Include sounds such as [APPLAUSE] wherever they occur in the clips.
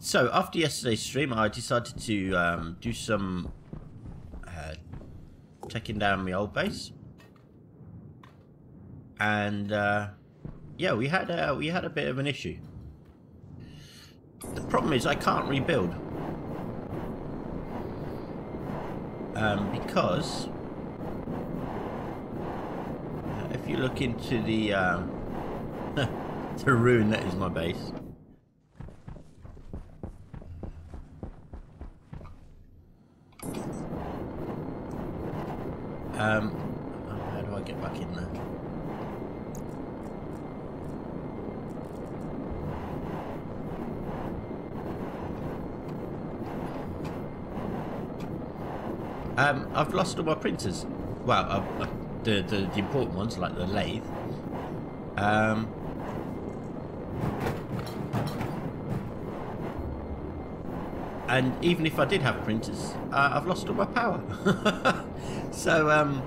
so after yesterday's stream, I decided to um, do some uh, taking down my old base, and uh, yeah, we had a, we had a bit of an issue. The problem is I can't rebuild um, because uh, if you look into the um, [LAUGHS] the ruin that is my base. Um, how do I get back in there? Um, I've lost all my printers. Well, the, the the important ones like the lathe. Um, and even if I did have printers, uh, I've lost all my power. [LAUGHS] so um,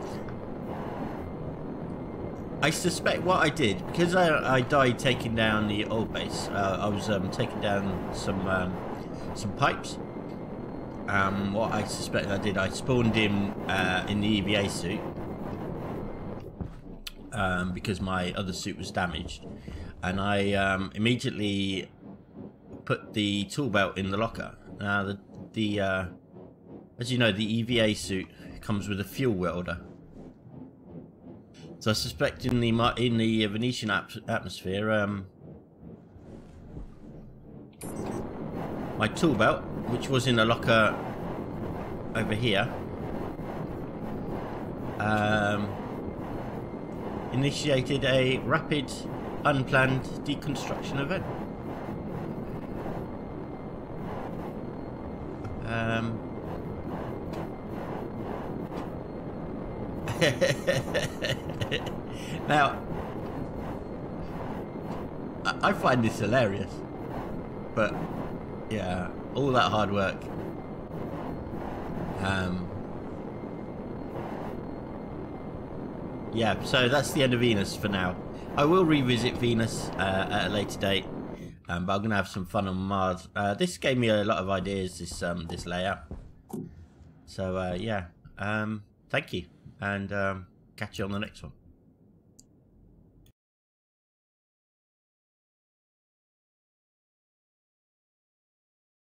I suspect what I did because I, I died taking down the old base. Uh, I was um, taking down some um, some pipes. Um, what I suspect I did, I spawned in uh, in the EVA suit um, because my other suit was damaged, and I um, immediately put the tool belt in the locker. Now the the uh, as you know, the EVA suit comes with a fuel welder. So I suspect in the in the Venetian atmosphere, um, my tool belt, which was in a locker over here, um, initiated a rapid, unplanned deconstruction event. Um, [LAUGHS] now, I find this hilarious, but yeah, all that hard work. Um, yeah, so that's the end of Venus for now. I will revisit Venus uh, at a later date, um, but I'm gonna have some fun on Mars. Uh, this gave me a lot of ideas. This um, this layout. So uh, yeah, um, thank you, and um, catch you on the next one.